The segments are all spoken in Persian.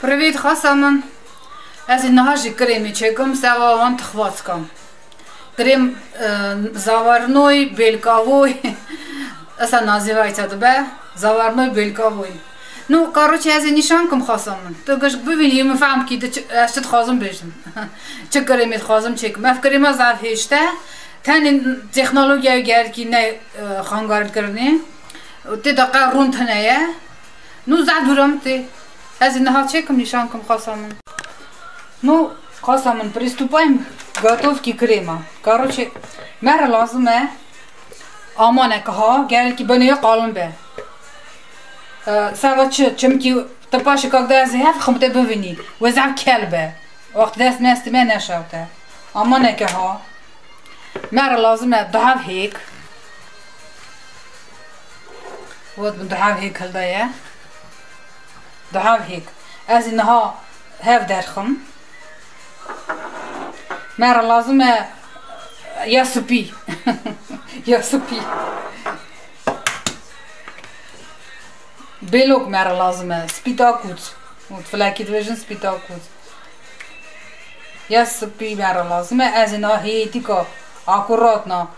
Привет, Хасаман. Ez egy nahazsi кремичеком сававан тхвацком. Крем э, заварной, бельковой. Это называется, да? Заварной, бельковой. Ну, короче, я за нишанком хасамын. То гаш бывин ему фам киде ашт хазым бежим. Чек кремет хазым чек. Мәф крема зав хеште. Тәнин технология гәркине э, хангар кирне. Те дақа рун тәнәе. Ну, задурам ты. Ez нахачеком нишанком хасаман. Ну, Хасаман, приступаем к готовке крема. Короче, мэр лазым э амане каха, гел ки бане қалым бе. Савачы, чемки тапаши когда я зеф хмте бивини, везав келбе. وقت دست مست من نشوته اما نکه ها مر لازمه دهو هیک ود من دهو هیک دهو هیک از اینها هف درخم. مرا لازمه یا سپی یا سپی بلوك مرا لازمه. سبيتاكوت وتفلاكي دوجن سبيتاكوت یا سپی مرا لازمه. از اینا هیتی که آکوراتنا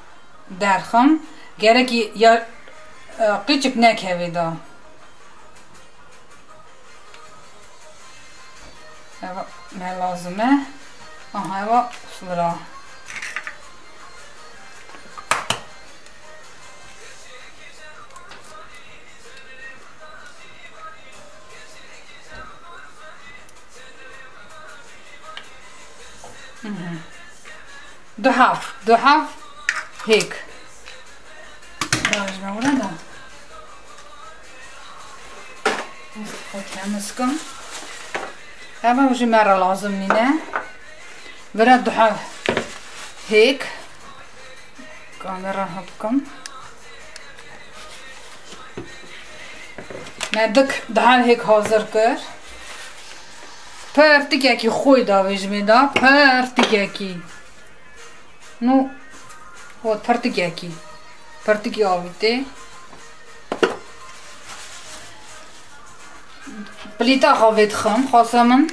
درخم. گره که یا قیچک نکهوی دا Evo, nalazi me. Aha, evo, slra. Mhm. Duhav, duhav, hik. Dažme u reda. Otkajamo skom. هذا وش مرة لازم لنا برد حرف هيك كاميرا هبكم ندك دهان هيك حاضر كر پرتیکی خوی داویج میدا پرتیکی Ну, вот, партигяки. Партигявите. Плита ховитхам, хосамын.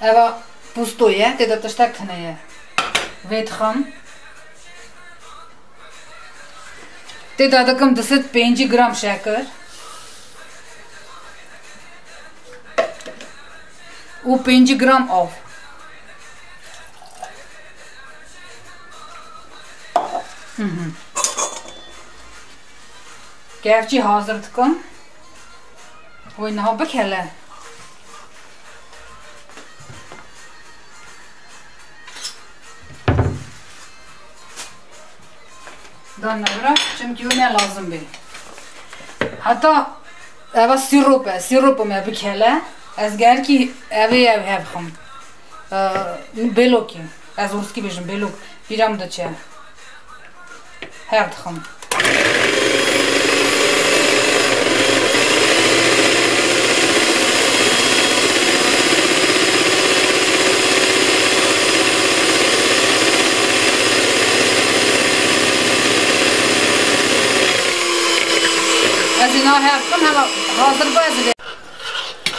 Ева, пустое, те да тъщак нея. Ветхам. Те дада към 10-5 грам шакър. У 5 грам ов. Кевчи хазырткам. Ոյն հա բքել է։ Դաննա վրա չմկյուն է լազում բի։ Հատա Եվ սիրոպ է, սիրոպը մե բքել է, ես գերքի եվ եվ եվ խում, բելոքի, ես ուրսկի բիժմ, բելոք, բիրամ դա չէ, հերդ խում։ çe. Herdxim. از اینا هردخم هلا حاضر باید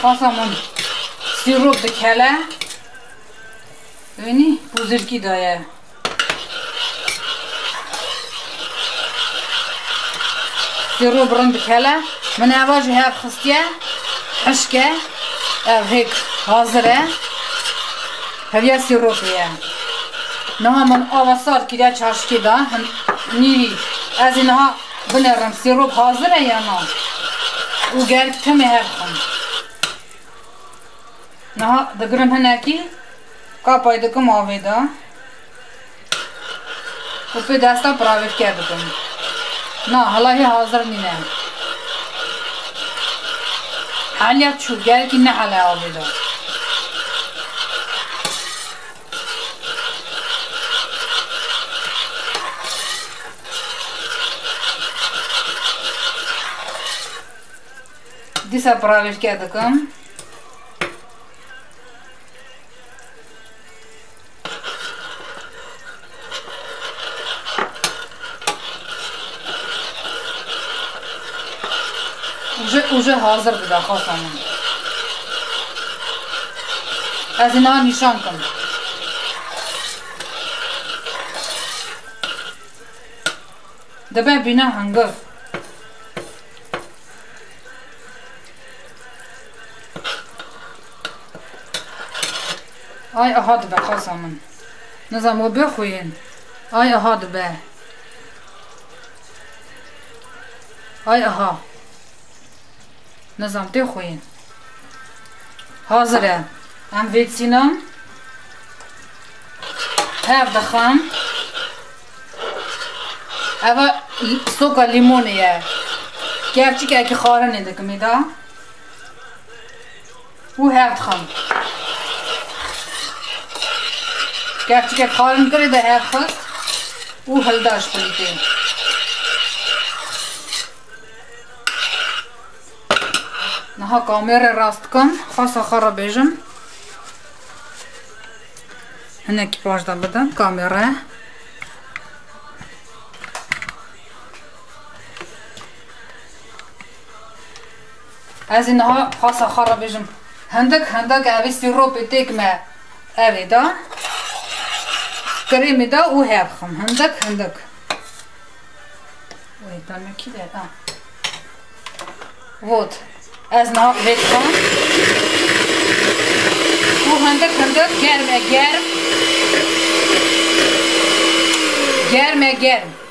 خواستمون سیروب دکله ببینی بزرگی دایه سيرو برند كلا من أواجه هاف خستيا حشكة هيك هازرة هذيا سيرو فيها نها من أوصار كده چاش كده نيري از إنها بنرم سيروب هازرة يا نا وقال تمي هرخم نها دقرم هناكي كاپای دکم آویدا و پی دستا پراویت کردکم نه حالا هی حاضر نینه حالیت شو گل که نه حالا آویدا دیسا پراویت کردکم Уже, уже hazırdır da xasamın. از اینا نشان کن دبه بینه هنگر آی اها دبه خواستمون نظام و بخوین آی اها دبه آی اها نظام خوین حاضره ام ویتسینم هف دخم اوا سوکا لیمونیه اگه خاره نیده کمیدا او هف Gerçi kalın göre de her kız bu haldaş koydu. Naha kamera rastkın, hasa harabejim. هناك باج بدن كاميرا از اینها خاص خرابیجم هندک هندک اوی سیروپ تک ما اوی دا kremi da u hevxım. Hındık hındık. Oy dönü ki de da. Вот. Ez na vetkam. Bu hındık hındık germe germ. Germe germ.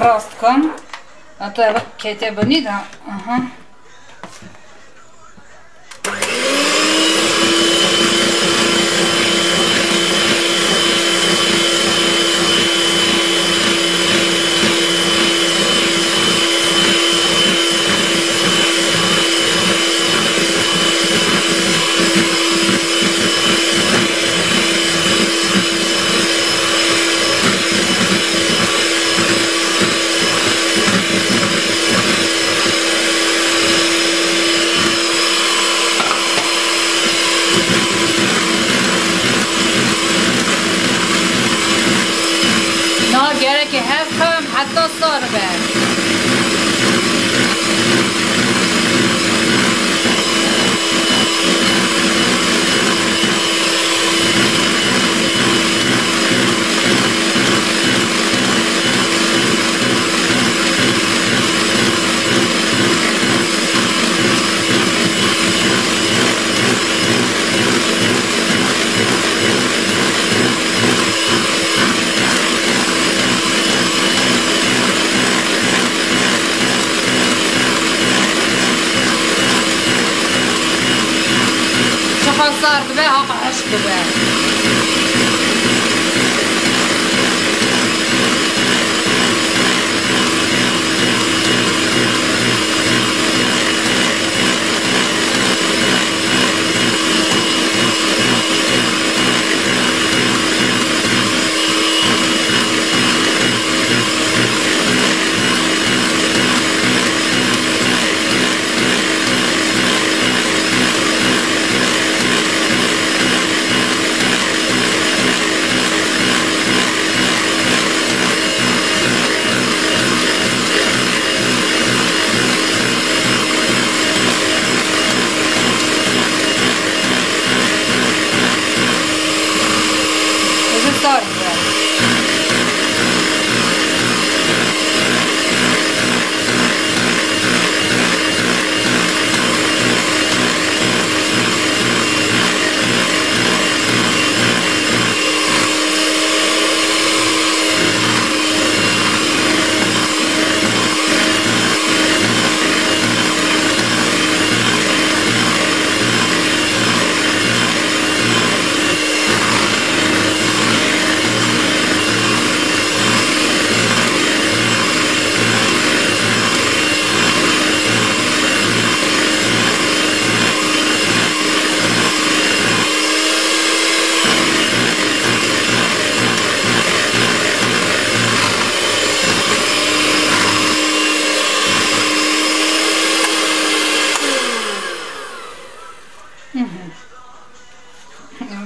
kraska. A to je kete bonita. Aha.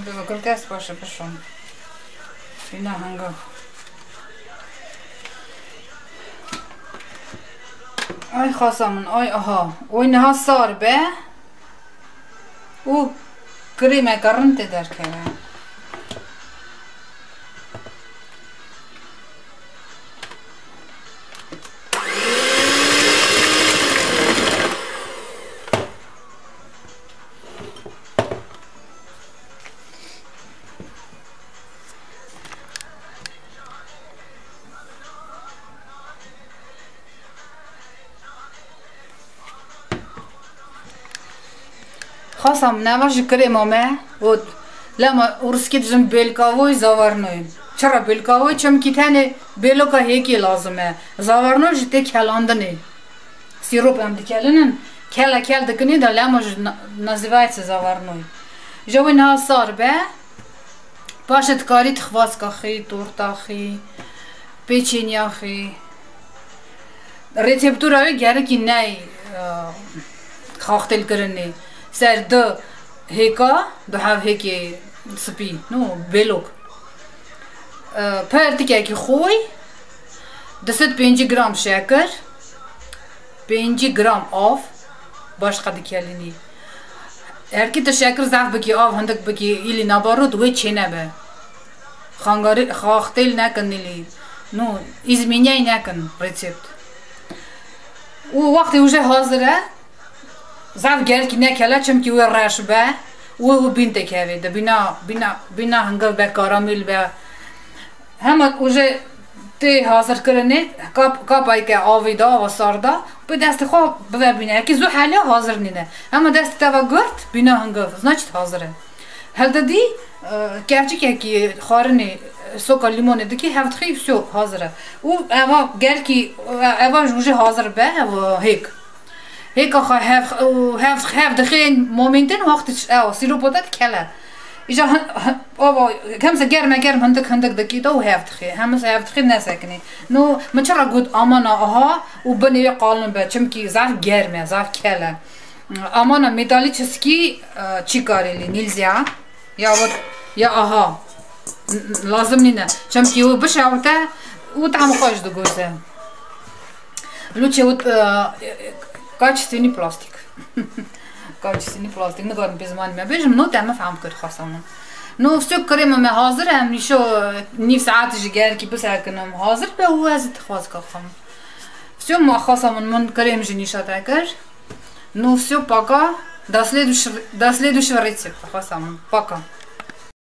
Выкрутясь, Паша, пошел. Бина хангав. Ay xasamın, ay aha. Oynaha sar be. U krime karın eder kere. Хасам намаш кремоме, вот лама урскит жим белковой заварной. Чара белковой чем китане белока хеки лазуме. Заварной же те кяландыны. Сироп ам дикелинин. Кела кел дикини да лама же называется заварной. Жовин хасар бе. Пашет карит хваскахи, тортахи, печеньяхи. Рецептураю гәрі кинәй қақтел кіріне. ser dă heka, do have heki spi, nu, belok. Per tike ki khoy, دست 5 gram şeker, 5 gram av, başka dikelini. Erki de şeker zaf beki av handak beki ili nabarut ve çene be. Хангари хахтел некан или ну изменяй некан рецепт. У вакти уже hazır है زاف گل کی نکلا چم کی و رش به و بین تکوی ده بینا بینا بینا هنگل به کارامل به همه اوجه تی حاضر کرنه کاپ کاپ ای که آویدا و ساردا به دست خو به بینه کی زو حالا حاضر نینه اما دست تا گرت بینا هنگل значит حاضره هل دادی gerçi ki خارنی soka limon dedi ki hevt xi все hazır. O eva gel ki eva juje hazır be eva hek. hekaqa hef hef hef de geen momenten wacht is el siropodat kella. İşte ova kimse germe germe hındık hındık da ki do heft ki hem se heft ki ne sekni. No mıçara gud amana aha u beni ya kalın be çünkü zar germe zar kela. Amana medali çizki e, çıkarili nilzya ya vot ya aha lazım nina. Çünkü u bışavta u tam hoş da gözde. Luçe u Качественный пластик. Качественный пластик. Ну, говорим, без мани бежим, но там фам кыр хасамын. Ну, все кремами hazır hem еще не в саат же герки бис акнам hazır به او از اتخاذ кахам. Все, мы хасамын мон крем же ниша такер. Ну, все, пока. До следующего, до следующего рецепта, хасамын. Пока.